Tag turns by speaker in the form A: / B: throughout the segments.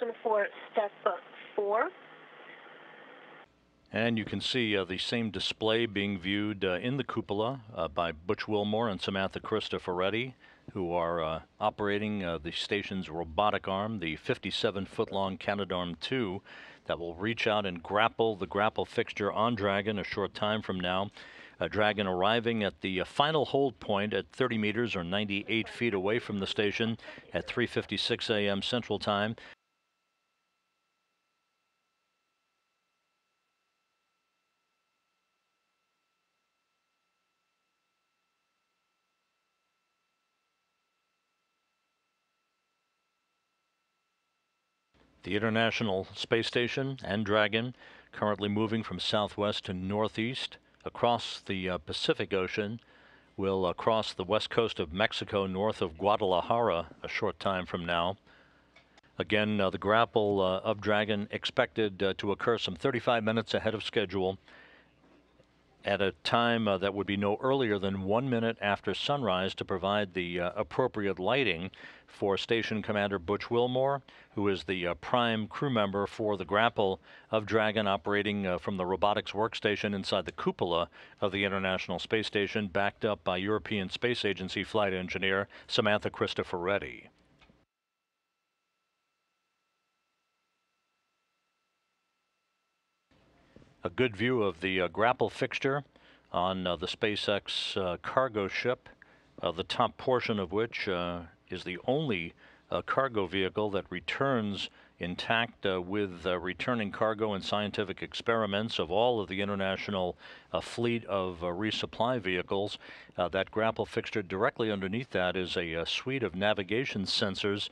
A: Houston for step four.
B: And you can see uh, the same display being viewed uh, in the cupola uh, by Butch Wilmore and Samantha Cristoforetti, who are uh, operating uh, the station's robotic arm, the 57 foot long Canadarm2, that will reach out and grapple the grapple fixture on Dragon a short time from now. Dragon arriving at the uh, final hold point at 30 meters or 98 feet away from the station at 3:56 a.m. Central Time. The International Space Station and Dragon currently moving from southwest to northeast across the uh, Pacific Ocean will uh, cross the west coast of Mexico north of Guadalajara a short time from now. Again, uh, the grapple uh, of Dragon expected uh, to occur some 35 minutes ahead of schedule at a time uh, that would be no earlier than one minute after sunrise to provide the uh, appropriate lighting for Station Commander Butch Wilmore, who is the uh, prime crew member for the grapple of Dragon operating uh, from the robotics workstation inside the cupola of the International Space Station, backed up by European Space Agency flight engineer Samantha Cristoforetti. A good view of the uh, grapple fixture on uh, the SpaceX uh, cargo ship, uh, the top portion of which uh, is the only uh, cargo vehicle that returns intact with returning cargo and scientific experiments of all of the international fleet of resupply vehicles. that grapple fixture directly underneath that is a, a suite of navigation sensors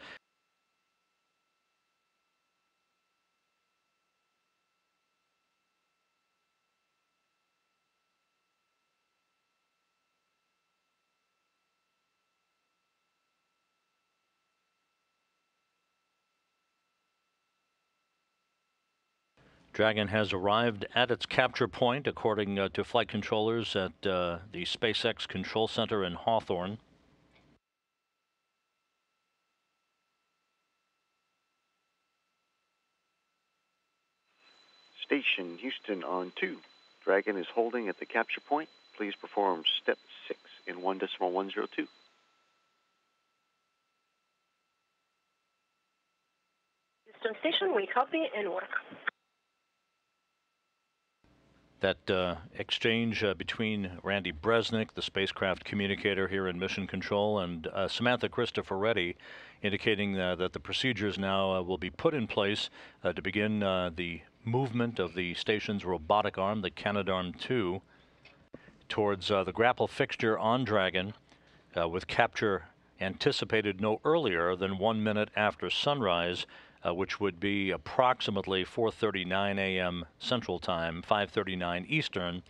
B: Dragon has arrived at its capture point, according uh, to flight controllers at uh, the SpaceX Control Center in Hawthorne.
C: Station Houston on 2. Dragon is holding at the capture point. Please perform step 6 in 1 decimal 102.
A: Houston Station, we copy and work
B: that uh, exchange uh, between Randy Bresnik, the spacecraft communicator here in Mission Control, and uh, Samantha Cristoforetti, indicating uh, that the procedures now uh, will be put in place uh, to begin the movement of the station's robotic arm, the Canadarm2, towards the grapple fixture on Dragon, with capture anticipated no earlier than one minute after sunrise uh, which would be approximately 4:39 a.m. Central Time, 5:39 Eastern,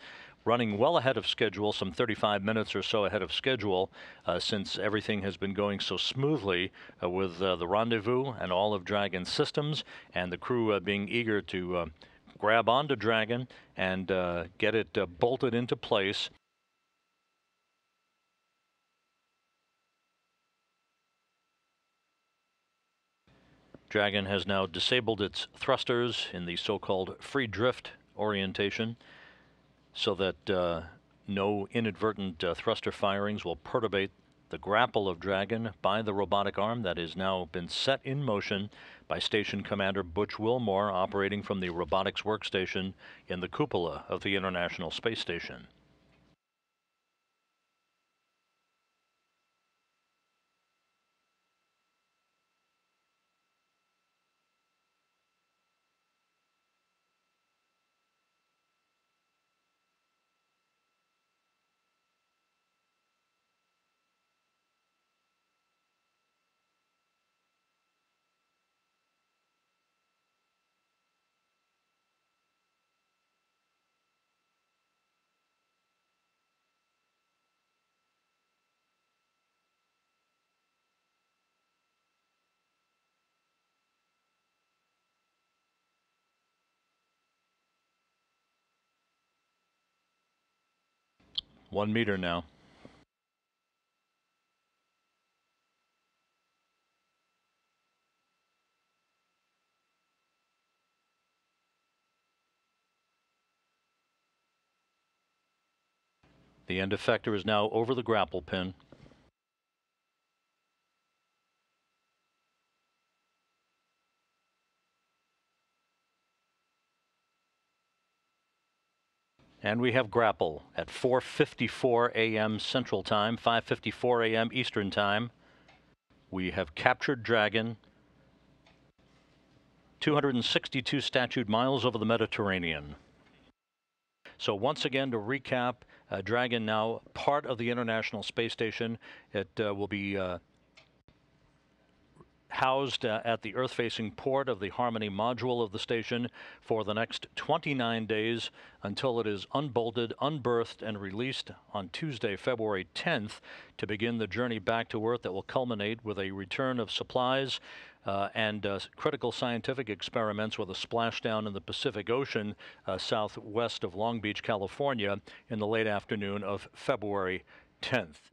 B: running well ahead of schedule, some 35 minutes or so ahead of schedule, uh, since everything has been going so smoothly uh, with uh, the rendezvous and all of Dragon systems, and the crew uh, being eager to uh, grab onto Dragon and get it bolted into place Dragon has now disabled its thrusters in the so-called free drift orientation so that uh, no inadvertent uh, thruster firings will perturbate the grapple of Dragon by the robotic arm that has now been set in motion by Station Commander Butch Wilmore operating from the robotics workstation in the cupola of the International Space Station. One meter now. The end effector is now over the grapple pin. And we have grapple at 4:54 a.m. Central Time, 5:54 a.m. Eastern Time. We have captured Dragon 262 statute miles over the Mediterranean. So once again, to recap, uh, Dragon now part of the International Space Station. It uh, will be uh, housed uh, at the Earth facing port of the Harmony module of the station for the next 29 days until it is unbolted, unberthed, and released on Tuesday, February 10th to begin the journey back to Earth that will culminate with a return of supplies. Uh, and uh, critical scientific experiments with a splashdown in the Pacific Ocean uh, southwest of Long Beach, California, in the late afternoon of February 10th.